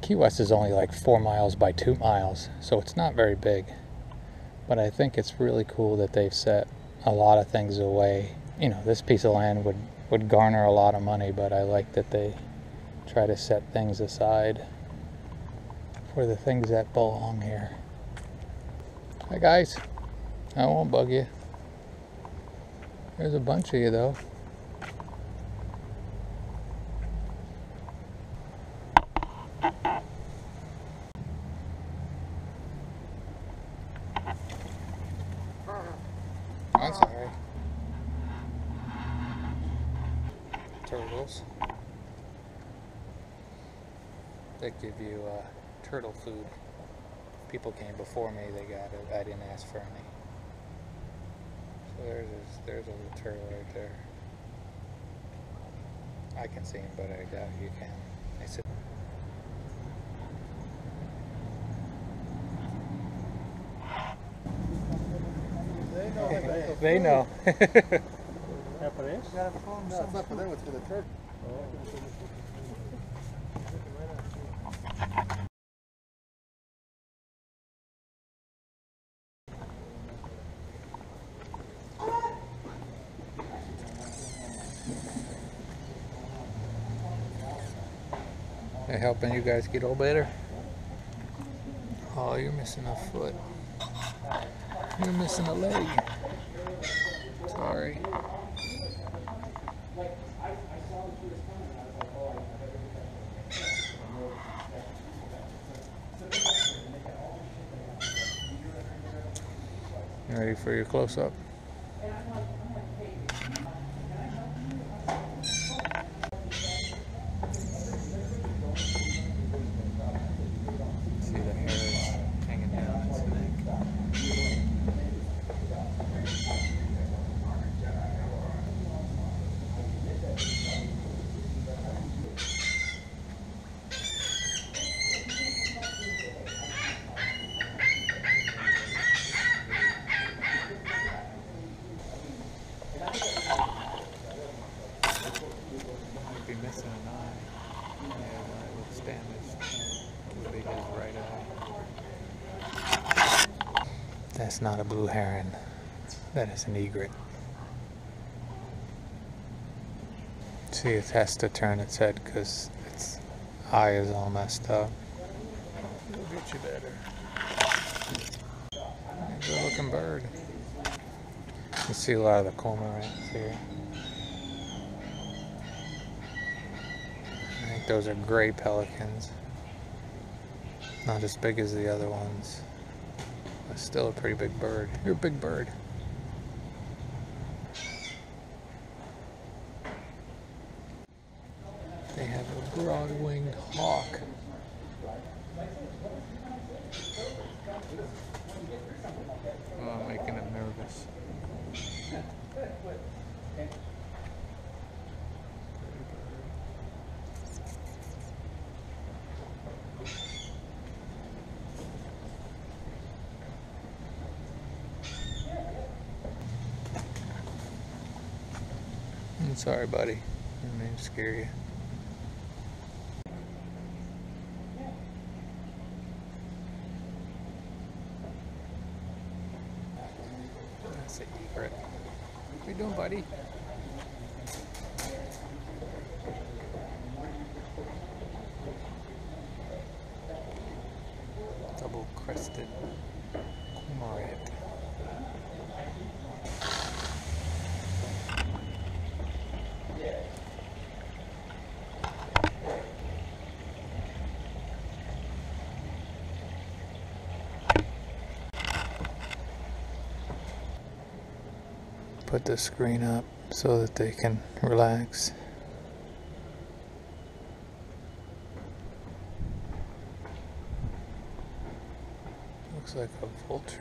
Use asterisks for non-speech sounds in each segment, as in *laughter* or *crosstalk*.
Key West is only like four miles by two miles, so it's not very big. But I think it's really cool that they've set a lot of things away. You know, this piece of land would, would garner a lot of money, but I like that they try to set things aside for the things that belong here. Hi guys, I won't bug you. There's a bunch of you though. I'm sorry. Turtles. They give you uh, turtle food. People came before me, they got it. I didn't ask for any. So there's a, there's a little turtle right there. I can see him, but I doubt you can. I said, they know. *laughs* *laughs* Helping you guys get all better? Oh, you're missing a foot. You're missing a leg. Sorry. Ready for your close up? See the hair is hanging down its neck. Might be missing an eye. Yeah, the eye looks damaged. Too big his right eye. That's not a blue heron. That is an egret. See, it has to turn its head because its eye is all messed up. We'll get you better. Good looking bird. You see a lot of the cormorants here. I think those are gray pelicans. Not as big as the other ones. But still a pretty big bird. You're a big bird. They have a broad-winged hawk. Oh, I'm making him nervous. Sorry, buddy. I didn't scare you. That's an egret. What are you doing, buddy? Put the screen up so that they can relax. Looks like a vulture.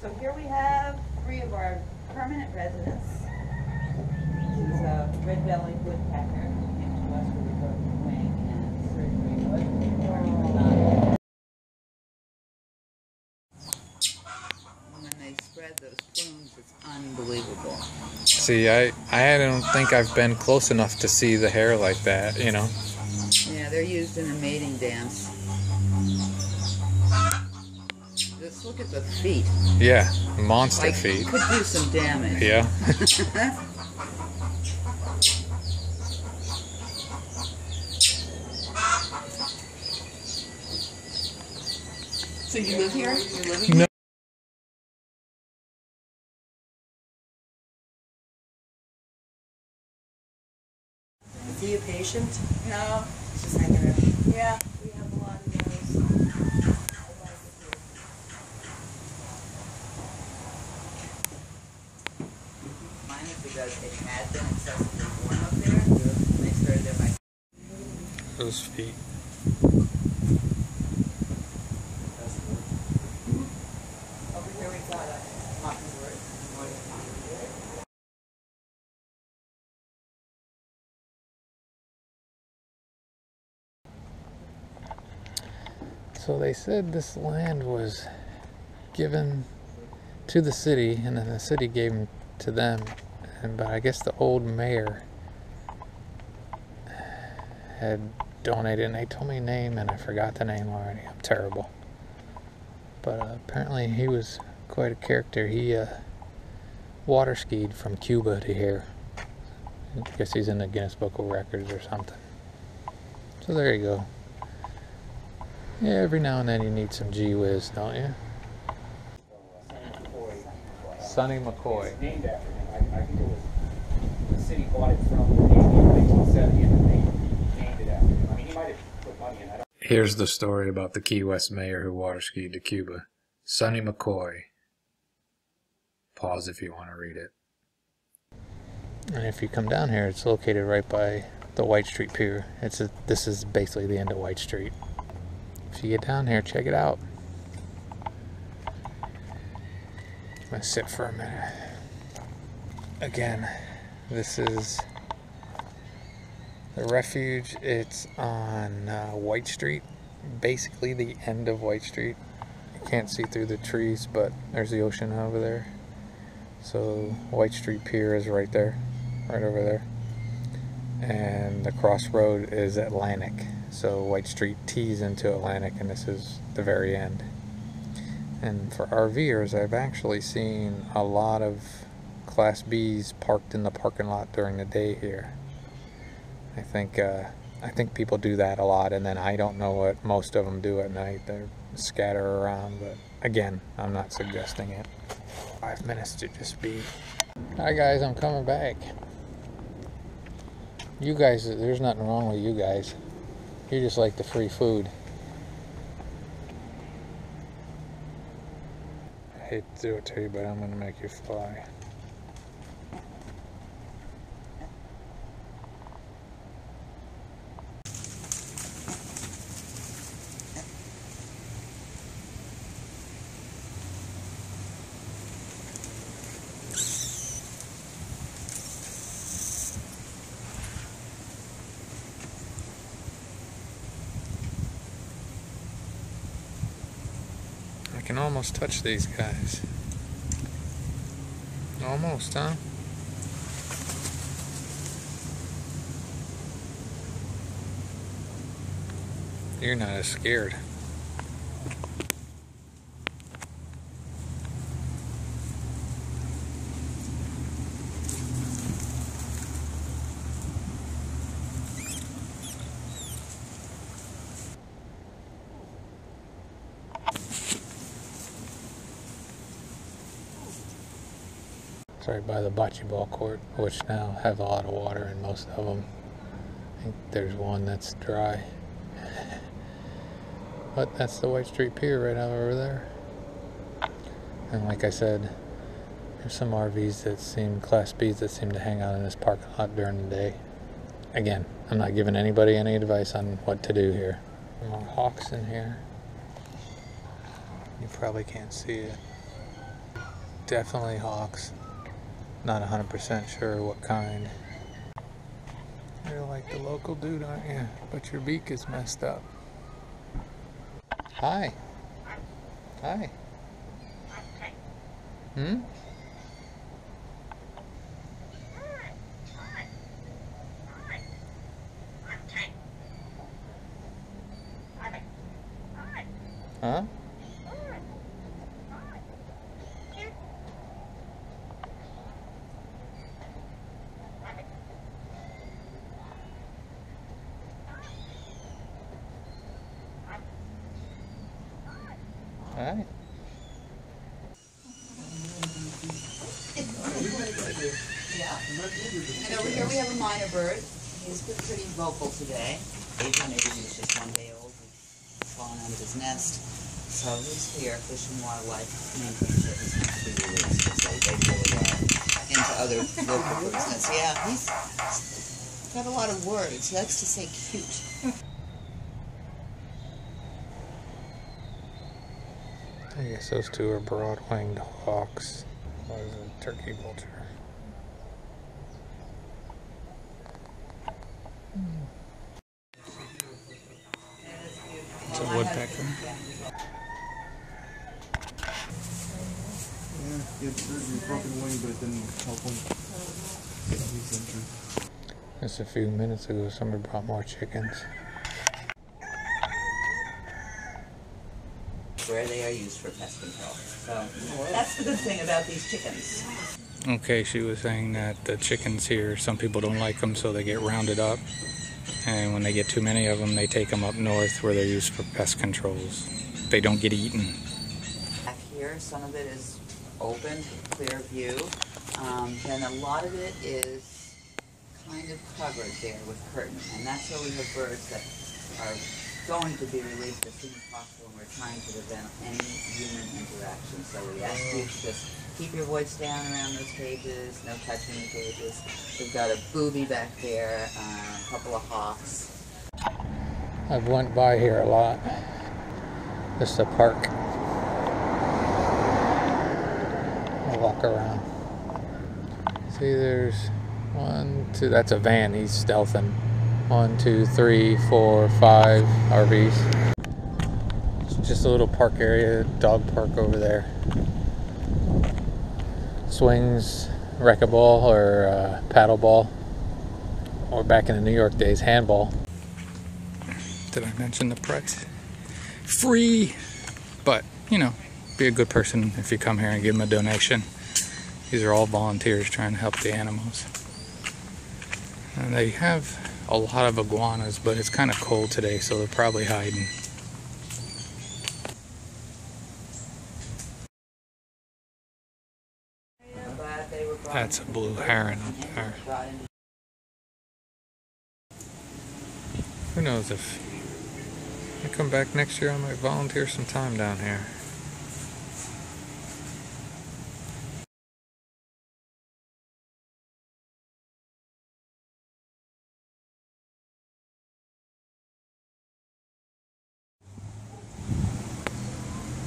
So here we have of our permanent residents this is a red-bellied woodpecker who came to us with a broken wing and surgery was When they spread those plumes, it's unbelievable. See, I, I don't think I've been close enough to see the hair like that, you know? Yeah, they're used in a mating dance. Just look at the feet. Yeah, monster Like, feet. could do some damage. Yeah. *laughs* So you live here? You're living No. Is he a patient? No. He's just hanging out. Yeah, we have a lot of those. Mine is because it had been excessively warm up there. And they started their mic- Those feet. So they said this land was given to the city, and then the city gave them to them. And but I guess the old mayor had donated, and they told me a name, and I forgot the name already. I'm terrible. But uh, apparently he was quite a character. He uh, water skied from Cuba to here. I guess he's in the Guinness Book of Records or something. So there you go. Yeah, every now and then you need some gee whiz, don't you? Sonny McCoy. Named after him. I, I think it was the city bought it from the Navy in 1970, and then they named it after him. I mean, he might have put money in. I don't. Here's the story about the Key West mayor who water skied to Cuba. Sonny McCoy. Pause if you want to read it. And if you come down here, it's located right by the White Street Pier. It's a, this is basically the end of White Street. If you get down here, check it out. I'm gonna sit for a minute. Again, this is the refuge. It's on uh, White Street, basically the end of White Street. You can't see through the trees, but there's the ocean over there. So White Street Pier is right there, right over there. And the crossroad is Atlantic. So White Street tees into Atlantic, and this is the very end. And for RVers, I've actually seen a lot of Class Bs parked in the parking lot during the day here. I think uh, I think people do that a lot, and then I don't know what most of them do at night. They scatter around, but again, I'm not suggesting it. Five minutes to just be. Hi guys, I'm coming back. You guys, there's nothing wrong with you guys. You just like the free food. I hate to do it to you, but I'm gonna make you fly. I can almost touch these guys. Almost, huh? You're not as scared. By the bocce ball court, which now have a lot of water in most of them. I think there's one that's dry. *laughs* but that's the White Street Pier right over there. And like I said, there's some RVs that seem, Class Bs that seem to hang out in this parking lot during the day. Again, I'm not giving anybody any advice on what to do here. More hawks in here. You probably can't see it. Definitely hawks. Not 100% sure what kind. You're like the local dude, aren't you? But your beak is messed up. Hi. Hi. Hmm? Huh? Bird. He's been pretty vocal today. Maybe maybe he was just one day old. He's fallen out of his nest. So he's here, Fish and Wildlife maintains that he's not to be released because they, they really into other local *laughs* birds' Yeah, he's got a lot of words. He likes to say cute. I guess those two are broad-winged hawks. What is a turkey vulture? It's a woodpecker. Yeah, he had broken wing, but it didn't help him. Just a few minutes ago, somebody brought more chickens. Where they are used for pest control. So oh, that's the good thing about these chickens. Okay, she was saying that the chickens here, some people don't like them, so they get rounded up. And when they get too many of them, they take them up north where they're used for pest controls. They don't get eaten. Back here, some of it is open, clear view. Um, then a lot of it is kind of covered there with curtains, And that's where we have birds that are going to be released as soon as possible. And we're trying to prevent any human interaction. So we ask you to just keep your voice down around those cages, no touching the cages. We've got a booby back there, uh, a couple of hawks. I've went by here a lot. Just a park. I'll walk around. See, there's one, two. That's a van. He's stealthing. One, two, three, four, five RVs. It's just a little park area, dog park over there. Swings, racquetball, or uh, paddleball, or back in the New York days, handball. Did I mention the price? Free! But, you know, be a good person if you come here and give them a donation. These are all volunteers trying to help the animals. And they have a lot of iguanas, but it's kind of cold today, so they're probably hiding. But they were brought That's a blue heron up there. Who knows if I come back next year, I might volunteer some time down here.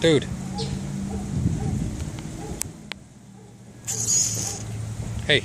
Dude. Hey.